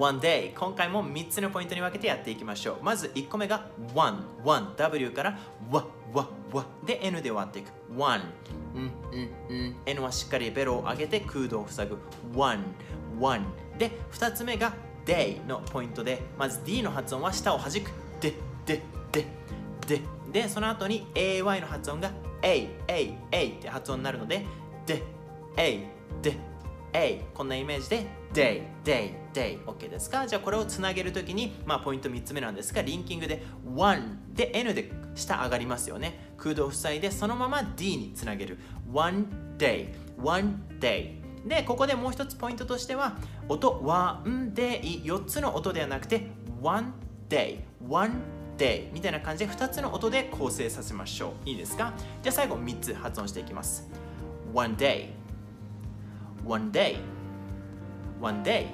one day. 今回も3つのポイントに分けてやっていきましょう。まず1個目が one one W から w w w で N で終わっていく。one. うんうんうん。N はしっかりベロを上げて空洞を塞ぐ。one one. で2つ目が day のポイントでまず D の発音は下を弾く。でででで。でその後に AY の発音が A A A って発音になるのでで A A こんなイメージで Day Day Day OK ですか？じゃあこれをつなげるときにまあポイント3つ目なんですがリンキングで One で N で下上がりますよね。空洞塞いでそのまま D につなげる。One Day One Day でここでもう一つポイントとしては音 One Day 4つの音ではなくて One Day One Day みたいな感じで2つの音で構成させましょう。いいですか？じゃあ最後3つ発音していきます。One day One day. One day